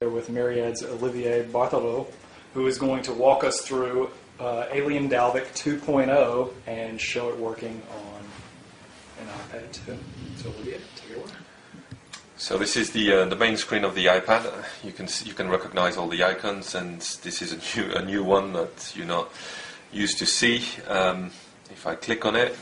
with Myriad's Olivier Barthelot, who is going to walk us through uh, Alien Dalvik 2.0 and show it working on an iPad too. So Olivier, take it away. So this is the uh, the main screen of the iPad. You can you can recognize all the icons, and this is a new a new one that you're not used to see. Um, if I click on it,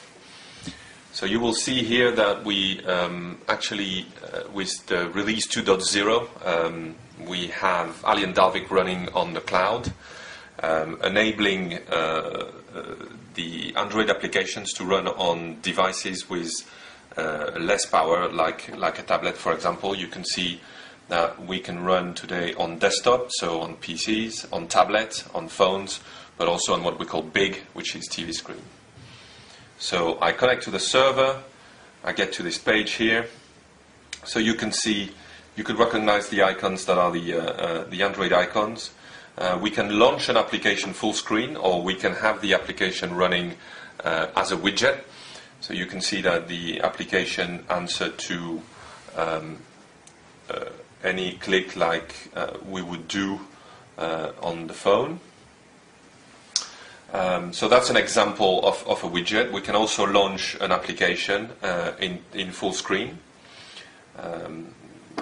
so you will see here that we um, actually uh, with the release 2.0 um, we have Alien Dalvik running on the cloud, um, enabling uh, uh, the Android applications to run on devices with uh, less power, like, like a tablet, for example. You can see that we can run today on desktop, so on PCs, on tablets, on phones, but also on what we call big, which is TV screen. So I connect to the server, I get to this page here. So you can see, you could recognize the icons that are the, uh, uh, the Android icons. Uh, we can launch an application full screen, or we can have the application running uh, as a widget. So you can see that the application answered to um, uh, any click like we would do on the phone. Um, so that's an example of, of a widget. We can also launch an application uh, in, in full screen. Um,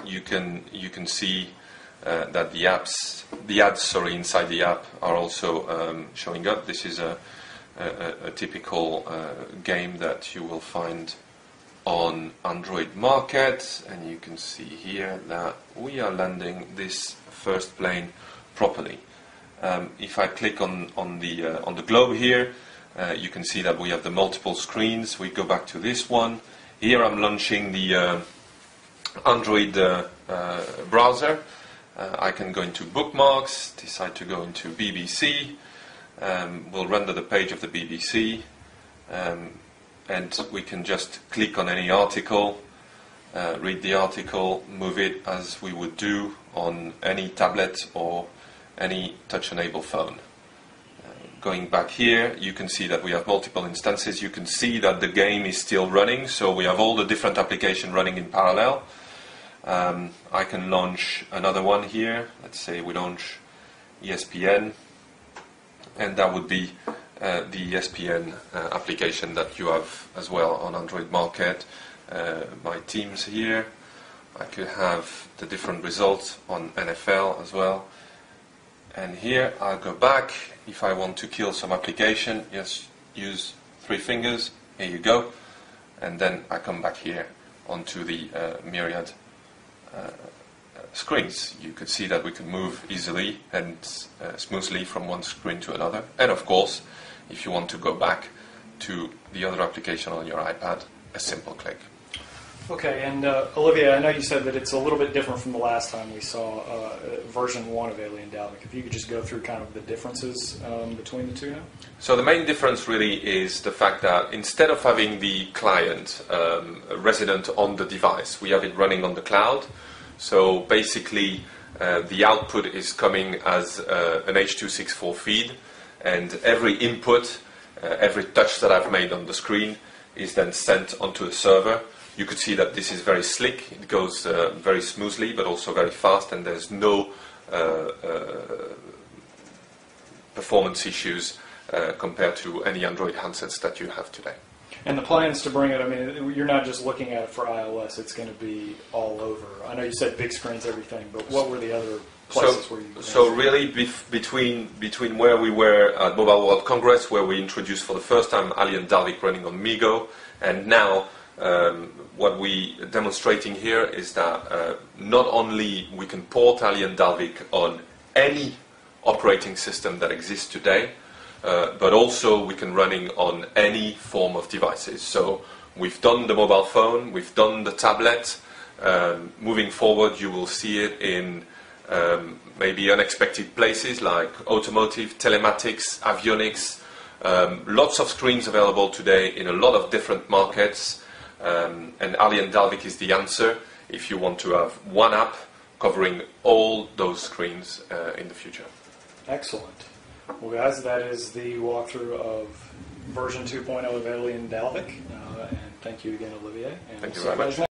you can you can see uh, that the apps the ads sorry inside the app are also um, showing up. This is a a, a typical uh, game that you will find on Android Market, and you can see here that we are landing this first plane properly. Um, if I click on on the uh, on the globe here, uh, you can see that we have the multiple screens. We go back to this one. Here I'm launching the uh, Android uh, uh, browser. I can go into bookmarks, decide to go into BBC, um, we'll render the page of the BBC um, and we can just click on any article, uh, read the article, move it as we would do on any tablet or any touch-enabled phone. Uh, going back here, you can see that we have multiple instances. You can see that the game is still running, so we have all the different applications running in parallel. Um, I can launch another one here. Let's say we launch ESPN and that would be uh, the ESPN uh, application that you have as well on Android Market. Uh, my teams here. I could have the different results on NFL as well. And here I'll go back. If I want to kill some application, just use three fingers. Here you go. And then I come back here onto the uh, Myriad screens. You could see that we could move easily and uh, smoothly from one screen to another. And of course, if you want to go back to the other application on your iPad, a simple click. Okay, and uh, Olivia, I know you said that it's a little bit different from the last time we saw uh, version one of Alien Dalvik. If you could just go through kind of the differences um, between the two now. So the main difference really is the fact that instead of having the client um, resident on the device, we have it running on the cloud. So basically, uh, the output is coming as uh, an H.264 feed, and every input, uh, every touch that I've made on the screen is then sent onto the server. You could see that this is very slick. It goes uh, very smoothly, but also very fast, and there's no uh, uh, performance issues compared to any Android handsets that you have today. And the plans to bring it, I mean, you're not just looking at it for iOS, it's going to be all over. I know you said big screens, everything, but what were the other places so, where you. So, really, bef- between, between where we were at Mobile World Congress, where we introduced for the first time Alien Dalvik running on MeeGo, and now what we are demonstrating here is that uh, not only we can port Alien Dalvik on any operating system that exists today, uh, but also we can running on any form of devices. So we've done the mobile phone, we've done the tablet. Um, moving forward, you will see it in um, maybe unexpected places like automotive, telematics, avionics. Um, lots of screens available today in a lot of different markets. Um, and Alien Dalvik is the answer if you want to have one app covering all those screens uh, in the future. Excellent. Well, guys, that is the walkthrough of version 2.0 of Alien Dalvik. Uh, and thank you again, Olivier. And thank we'll you very much.